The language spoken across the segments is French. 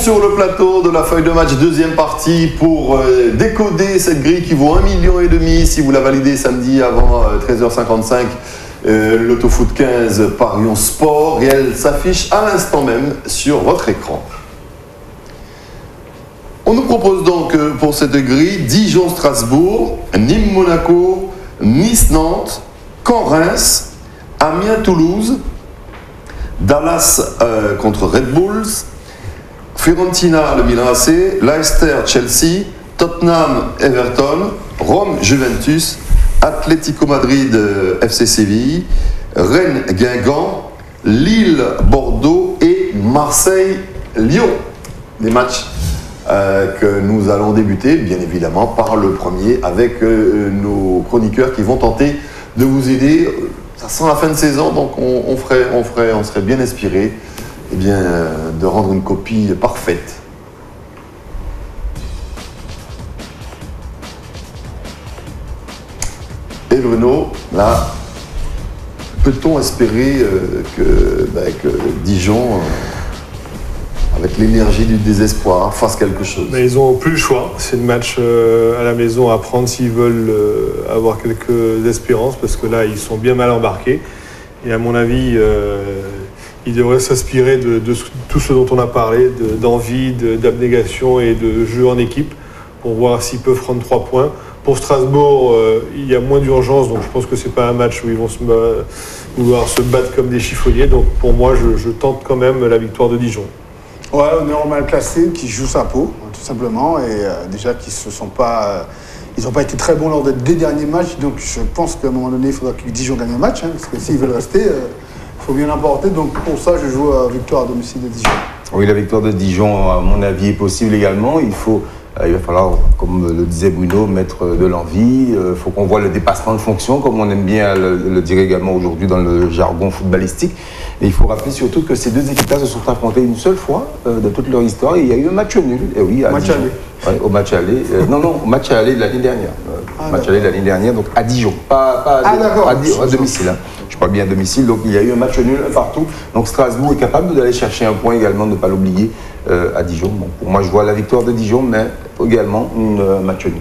sur le plateau de la feuille de match deuxième partie pour euh, décoder cette grille qui vaut 1,5 million et demi si vous la validez samedi avant 13h55 euh, l'autofoot 15 par Lyon Sport et elle s'affiche à l'instant même sur votre écran. On nous propose donc euh, pour cette grille Dijon-Strasbourg, Nîmes-Monaco, Nice-Nantes, Caen-Reims, Amiens-Toulouse, Dallas euh, contre Red Bulls, Fiorentina, le Milan AC, Leicester, Chelsea, Tottenham, Everton, Rome, Juventus, Atlético Madrid, euh, FC Séville, Rennes, Guingamp, Lille, Bordeaux et Marseille, Lyon. Des matchs euh, que nous allons débuter, bien évidemment, par le premier avec nos chroniqueurs qui vont tenter de vous aider ça sent la fin de saison, donc on, on serait bien inspiré eh bien, euh, de rendre une copie parfaite. Et Bruno, là, peut-on espérer euh, ben, que, Dijon... Euh, avec l'énergie du désespoir, fasse quelque chose? Mais ils n'ont plus le choix. C'est le match à la maison à prendre s'ils veulent avoir quelques espérances, parce que là, ils sont bien mal embarqués. Et à mon avis, euh, ils devraient s'inspirer de, tout ce dont on a parlé, d'envie, d'abnégation et de jeu en équipe, pour voir s'ils peuvent prendre trois points. Pour Strasbourg, il y a moins d'urgence, donc je pense que ce n'est pas un match où ils vont vouloir se battre comme des chiffonniers. Donc pour moi, je tente quand même la victoire de Dijon. Ouais, on est normal classé, qui joue sa peau, tout simplement, et euh, déjà qu'ils se sont pas. Euh, ils n'ont pas été très bons lors des derniers matchs, donc je pense qu'à un moment donné, il faudra que Dijon gagne un match, hein, parce que s'ils veulent rester, euh, il faut bien l'emporter. Donc pour ça, je joue à victoire à domicile de Dijon. Oui, la victoire de Dijon, à mon avis, est possible également. Il faut. Il va falloir, comme le disait Bruno, mettre de l'envie. Il faut qu'on voit le dépassement de fonction, comme on aime bien le dire également aujourd'hui dans le jargon footballistique. Et il faut rappeler surtout que ces deux équipes-là se sont affrontées une seule fois euh, de toute leur histoire. Et il y a eu un match nul. Et oui, à match aller. Au match aller. Euh, non, non, au match aller de l'année dernière. Euh, ah, match aller de l'année dernière, donc à Dijon. Pas, pas à, ah, à, domicile. Hein. Je parle bien à domicile. Donc il y a eu un match nul un partout. Donc Strasbourg est capable d'aller chercher un point également, de ne pas l'oublier, à Dijon. Bon, pour moi, je vois la victoire de Dijon, mais également un match nul.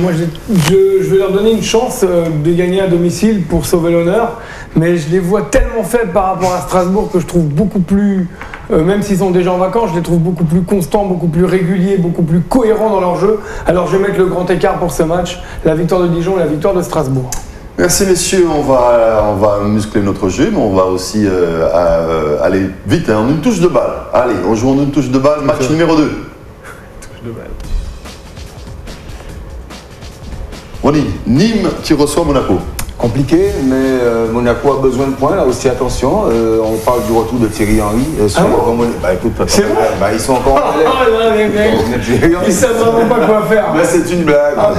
Moi, je, vais leur donner une chance euh, de gagner à domicile pour sauver l'honneur, mais je les vois tellement faibles par rapport à Strasbourg que je trouve beaucoup plus, euh, même s'ils sont déjà en vacances, je les trouve beaucoup plus constants, beaucoup plus réguliers, beaucoup plus cohérents dans leur jeu. Alors je vais mettre le grand écart pour ce match, la victoire de Dijon et la victoire de Strasbourg. Merci messieurs, on va, on va muscler notre jeu, mais on va aussi euh, aller vite, en hein. une touche de balle. Allez, on joue en une touche de balle, match numéro 2. Touche de balle. Ronnie, Nîmes qui reçoit Monaco. Compliqué, mais euh, Monaco a besoin de points, là aussi, attention. Euh, on parle du retour de Thierry Henry. Euh, sur ah bah écoute, c'est vrai bah, ils sont encore ah, ah, les mecs, Ils ne savent vraiment pas quoi faire. Mais c'est une blague. Ah,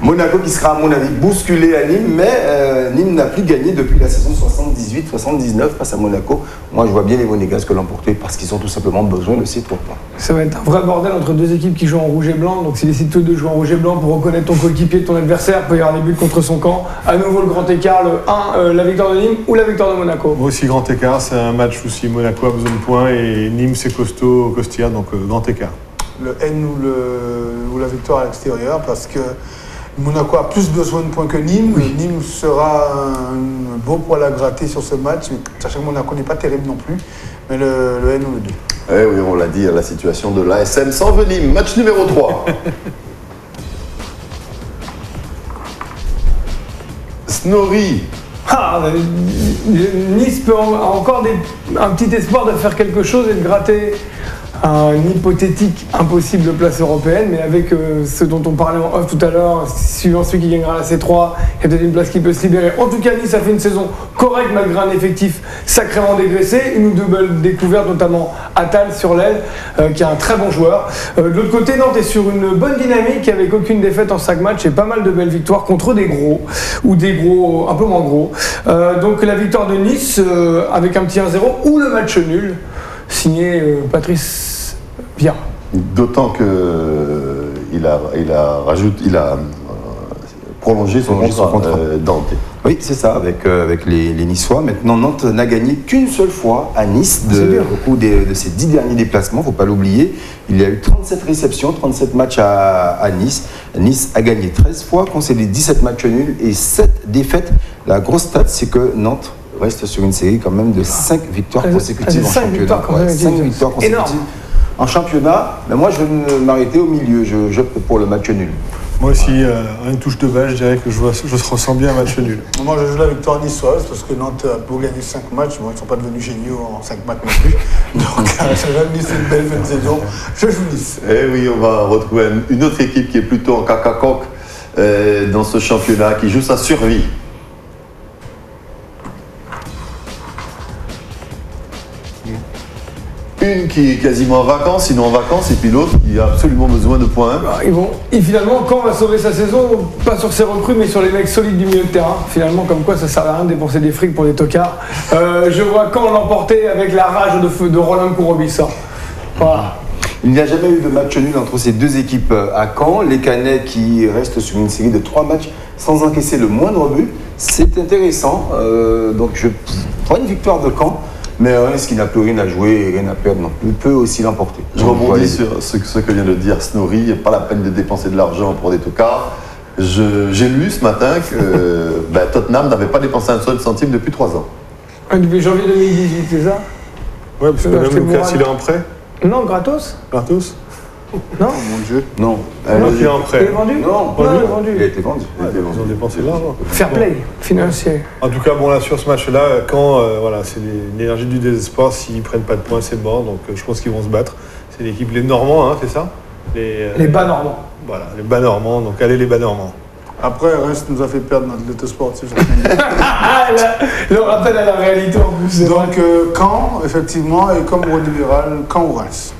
Monaco qui sera, à mon avis, bousculé à Nîmes, mais Nîmes n'a plus gagné depuis la saison 78-79 face à Monaco. Moi, je vois bien les Monégasques l'emporter parce qu'ils ont tout simplement besoin de ces trois points. Ça va être un vrai bordel entre deux équipes qui jouent en rouge et blanc. Donc, s'ils décident tous de jouer en rouge et blanc pour reconnaître ton coéquipier, ton adversaire, peut y avoir des buts contre son camp. À nouveau, le grand écart, le 1, euh, la victoire de Nîmes ou la victoire de Monaco. Aussi, grand écart. C'est un match où si Monaco a besoin de points et Nîmes, c'est costaud, Costia, donc euh, grand écart. Le N ou, le, ou la victoire à l'extérieur parce que Monaco a plus besoin de points que Nîmes. Nîmes sera un beau poil à gratter sur ce match, sachant que Monaco n'est pas terrible non plus. Mais le, le N ou le 2. Eh oui, on l'a dit, la situation de l'ASM sans Nîmes. Match numéro 3. Snorri. Ah, nice peut a encore un petit espoir de faire quelque chose et de gratter un hypothétique impossible place européenne, mais avec euh, ce dont on parlait en off tout à l'heure, suivant celui qui gagnera la C3, il y a peut-être une place qui peut se libérer. En tout cas, Nice a fait une saison correcte malgré un effectif sacrément dégraissé. Une ou deux belles découvertes, notamment Atal sur l'aile, euh, qui est un très bon joueur. Euh, de l'autre côté, Nantes est sur une bonne dynamique avec aucune défaite en 5 matchs et pas mal de belles victoires contre des gros, ou des gros un peu moins gros. donc la victoire de Nice avec un petit 1-0 ou le match nul signé Patrice D'autant que euh, il a, il a, rajoute, il a euh, prolonger son Prolonger son contrat, euh, Dante. Oui, c'est ça, avec, euh, avec les, les Niçois. Maintenant, Nantes n'a gagné qu'une seule fois à Nice de, au cours des- de ses dix derniers déplacements, il ne faut pas l'oublier. Il y a eu 37 réceptions, 37 matchs à, à Nice. Nice a gagné 13 fois, concédé 17 matchs nuls et 7 défaites. La grosse stat, c'est que Nantes reste sur une série quand même de 5 victoires Ah, consécutives ah, en championnat. victoires consécutives. cinq victoires Énorme. En championnat. Mais moi, je vais m'arrêter au milieu. Je, j'opte pour le match nul. Moi aussi, euh, à une touche de balle, je dirais que je, vois, je ressens bien un match nul. Moi, je joue la victoire niçoise parce que Nantes a beau gagner 5 matchs. Bon, ils ne sont pas devenus géniaux en 5 matchs non plus. Donc, euh, Nice une belle fin de saison. Je joue Nice. Eh oui, on va retrouver une- autre équipe qui est plutôt en caca-coq euh, dans ce championnat, qui joue sa survie. Une qui est quasiment en vacances, sinon en vacances, et puis l'autre qui a absolument besoin de points. Ah, Ils vont, et finalement, quand on va sauver sa saison, pas sur ses recrues, mais sur les mecs solides du milieu de terrain. Finalement, comme quoi ça sert à rien de dépenser des frics pour des tocards. Euh, je vois quand l'emporter avec la rage de feu de Roland Kourobissa. Voilà. Il n'y a jamais eu de match nul entre ces deux équipes euh, à Caen. Les Canets qui restent sur une série de trois matchs sans encaisser le moindre but. C'est intéressant. Euh, donc je prends une victoire de Caen, mais Reims qui n'a plus rien à jouer et rien à perdre non plus peut aussi l'emporter. Je rebondis sur ce, que- ce que vient de dire Snorri, pas la peine de dépenser de l'argent pour des tocards. J'ai lu ce matin que ben, Tottenham n'avait pas dépensé un seul centime depuis trois ans. Ah, Depuis janvier 2018, c'est ça? Ouais, parce que même Lucas, il est en prêt, Non, gratos gratos. Non Mon Dieu. Non. Euh, il est en Il est prêt. vendu Non, il est il a vendu. été vendu. il était Ils ont dépensé de l'argent. Fair play financier. En tout cas, bon, là, sur ce match-là, quand euh, voilà, c'est l'énergie du désespoir, s'ils prennent pas de points, c'est mort. Donc, euh, je pense qu'ils vont se battre. C'est l'équipe, les Normands, hein, c'est ça? Les, euh, Les bas normands. Voilà, les bas Normands. Donc, allez, les bas Normands. Après, Reims nous a fait perdre notre. Ah, là, le rappel à la réalité en plus. c'est vrai. Donc, euh, Caen, effectivement, et comme rôle libéral, Caen ou Reims.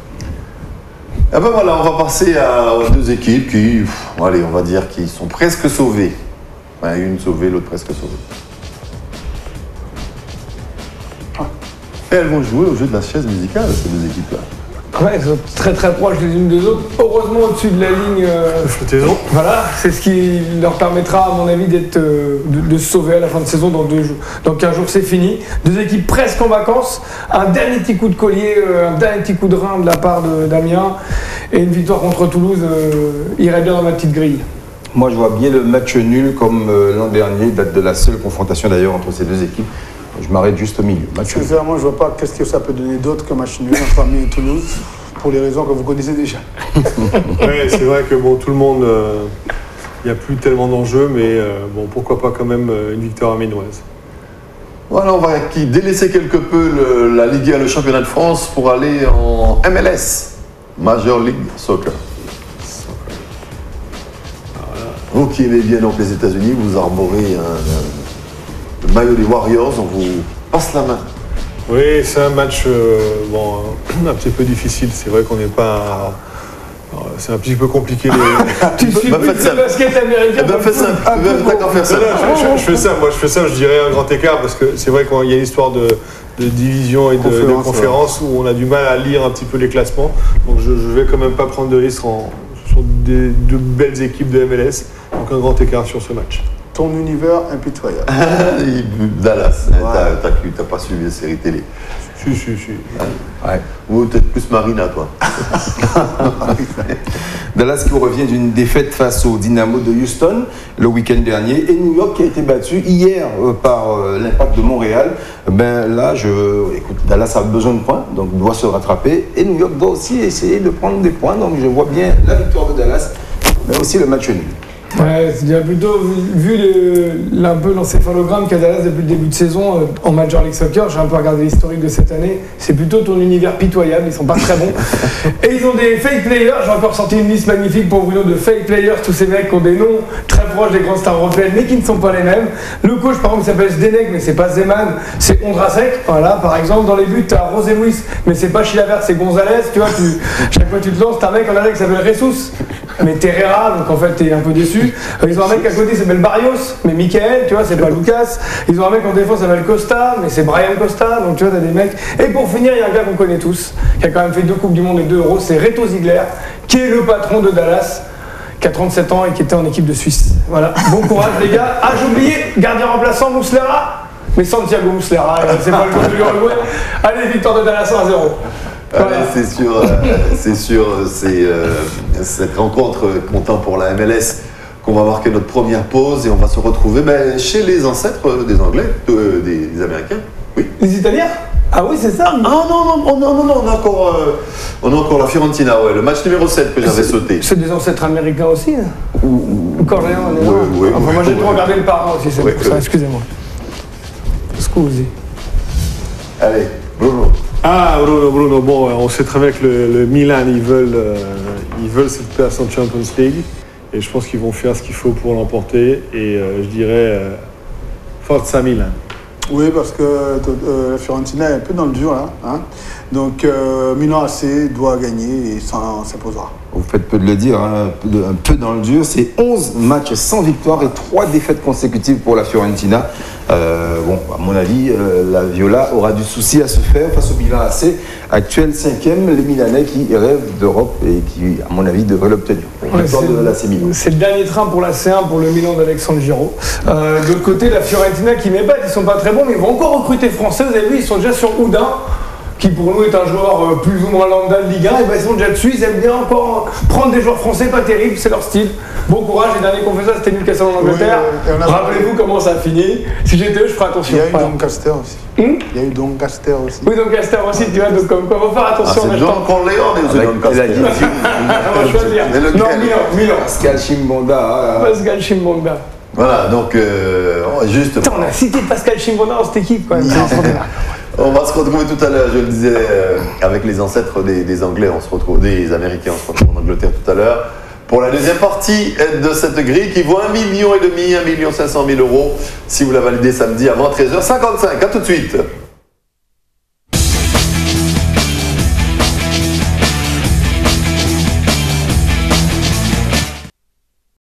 Ah ben voilà, on va passer à, deux équipes qui, allez, on va dire, qui sont presque sauvées. Une sauvée, l'autre presque sauvée. Et elles vont jouer au jeu de la chaise musicale, ces deux équipes-là. Ouais, elles sont très très proches les unes des autres. Heureusement au-dessus de la ligne. euh. Voilà, c'est ce qui leur permettra, à mon avis, d'être, euh, de, de se sauver à la fin de saison dans deux jours. Dans 15 jours, c'est fini. Deux équipes presque en vacances. Un dernier petit coup de collier, euh, un dernier petit coup de rein de la part de Damien. Et une victoire contre Toulouse euh, irait bien dans ma petite grille. Moi, je vois bien le match nul comme euh, l'an dernier, date de la seule confrontation d'ailleurs entre ces deux équipes. Je m'arrête juste au milieu. Sincèrement, je ne vois pas qu'est-ce que ça peut donner d'autre qu'un match nul entre Amiens et Toulouse, pour les raisons que vous connaissez déjà. Ouais, c'est vrai que bon, tout le monde, euh, il n'y a plus tellement d'enjeux, mais euh, bon, pourquoi pas quand même euh, une victoire aménoise. Voilà, on va qui délaisser quelque peu le- la Ligue 1, le championnat de France pour aller en MLS, Major League Soccer. Vous qui aimez bien donc les États-Unis, vous arborez un, maillot des Warriors, on vous passe la main. Oui, c'est un match euh, bon, un petit peu difficile. C'est vrai qu'on n'est pas. alors, C'est un petit peu compliqué. les- Tu suis bah, faites le ça. basket américain. Eh ben, ça, faire ça. Je, fais ça, moi je fais ça, je dirais un grand écart parce que c'est vrai qu'il y a une histoire de, de division et de de Conférence, où on a du mal à lire un petit peu les classements. Donc je, je vais quand même pas prendre de risque. En, ce sont des, deux belles équipes de MLS, donc un grand écart sur ce match. Ton univers impitoyable. Dallas, t'as pas suivi les séries télé. Si, si, si. Ouais. Ou peut-être plus Marina, toi. Dallas qui revient d'une défaite face au Dynamo de Houston le week-end dernier et New York qui a été battu hier euh, par euh, l'impact de Montréal. Ben là, je, écoute, Dallas a besoin de points, donc doit se rattraper et New York doit aussi essayer de prendre des points. Donc je vois bien la victoire de Dallas, mais aussi le match nul. Ouais, c'est bien plutôt vu, vu le- un peu l'encéphalogramme qu'a Dallas depuis le début de saison euh, en Major League Soccer. J'ai un peu regardé l'historique de cette année. C'est plutôt ton univers pitoyable. Ils sont pas très bons. Et ils ont des fake players. J'ai encore sorti une liste magnifique pour Bruno de fake players. Tous ces mecs qui ont des noms très proches des grandes stars européennes, mais qui ne sont pas les mêmes. Le coach, par exemple, s'appelle Zdenek, mais c'est pas Zeman, c'est Ondrasek. Voilà, par exemple, dans les buts, t'as Rosé Luis, mais c'est pas Chilavert, c'est Gonzalez. Tu vois, tu, chaque fois que tu te lances, t'as un mec en arrière qui s'appelle Ressus, mais Terrera, donc en fait, t'es un peu déçu. Ils ont un mec à côté qui s'appelle Barrios, mais Michael, tu vois, c'est pas Lucas. Ils ont un mec en défense qui s'appelle Costa, mais c'est Brian Costa, donc tu vois, t'as des mecs. Et pour finir, il y a un gars qu'on connaît tous, qui a quand même fait deux Coupes du Monde et deux Euros, c'est Reto Ziegler, qui est le patron de Dallas qui a 37 ans et qui était en équipe de Suisse. Voilà, bon courage les gars. Ah, j'ai oublié, gardien remplaçant, Mouslera Mais Santiago Mouslera, euh, c'est pas le goal de l'Uruguay. Allez, victoire de Dallas 1 à 0. Voilà. Allez, c'est sûr, euh, c'est sûr, c'est euh, cette rencontre comptant pour la MLS qu'on va marquer notre première pause et on va se retrouver ben, chez les ancêtres des Anglais, euh, des, des Américains. Oui. Les Italiens? Ah oui, c'est ça Ah non, non, non, non, non, non, on a encore, euh, on a encore la Fiorentina, ouais, le match numéro 7 que j'avais sauté. C'est des ancêtres américains aussi hein Ou coréens on est Ouais, là ouais, Enfin, Moi j'ai ouais. dû regarder le parent aussi, c'est Ouais, pour ça, excusez-moi. Scusi. Allez, Bruno. Ah, Bruno, Bruno, bon, on sait très bien que le, le Milan, ils veulent, euh, ils veulent cette place en Champions League. Et je pense qu'ils vont faire ce qu'il faut pour l'emporter. Et euh, je dirais euh, Forza Milan. Oui, parce que euh, la Fiorentina est un peu dans le dur là. hein. Donc euh, Milan AC doit gagner et ça s'imposera. Vous faites peu de le dire, hein, un, peu de- un peu dans le dur. C'est 11 matchs sans victoire et 3 défaites consécutives pour la Fiorentina. Euh, bon, à mon avis, euh, la Viola aura du souci à se faire face au Milan AC, actuel 5e, les Milanais qui rêvent d'Europe et qui, à mon avis, devraient l'obtenir. Ouais, c'est- le dernier train pour la C1 pour le Milan d'Alexandre Giraud. Euh, de l'autre côté, la Fiorentina qui m'épate, ils sont pas très bons, mais ils vont encore recruter français. Vous avez vu, ils sont déjà sur Oudin, qui pour nous est un joueur euh, plus ou moins lambda de Ligue 1. Et ben, ils sont déjà dessus, ils aiment bien encore prendre des joueurs français pas terribles, c'est leur style. Bon courage, les derniers qu'on fait ça, c'était Newcastle en Angleterre. Oui, Rappelez-vous comment ça a fini. Si j'étais eux, je ferais attention. Il y a eu Voilà. Doncaster aussi. Hum Il y a eu Doncaster aussi. oui, donc Caster aussi, tu vois, donc comme quoi, faut faire Ah, attention en c'est achetant. Corleone ou c'est Avec Don Castel la division. On va choisir. Non, Milan, Milan. Pascal Chimbonda, ah, Pascal Chimbonda. Voilà, donc euh, juste, Putain, on a cité Pascal Chimbonda dans cette équipe, quand va se retrouver tout à l'heure, je le disais, euh, avec les ancêtres des, Anglais, on se retrouve, des Américains, on se retrouve en Angleterre tout à l'heure, pour la deuxième partie de cette grille qui vaut 1,5 million, 1 million 500 000 euros, si vous la validez samedi avant 13h55. À tout de suite.